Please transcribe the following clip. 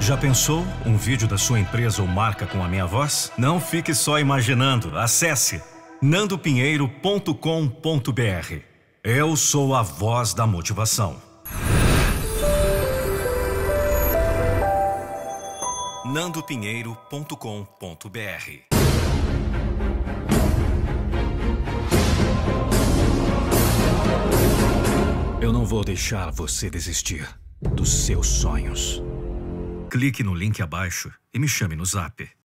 Já pensou um vídeo da sua empresa ou marca com a minha voz? Não fique só imaginando. Acesse nandopinheiro.com.br. Eu sou a voz da motivação. nandopinheiro.com.br Eu não vou deixar você desistir dos seus sonhos. Clique no link abaixo e me chame no zap.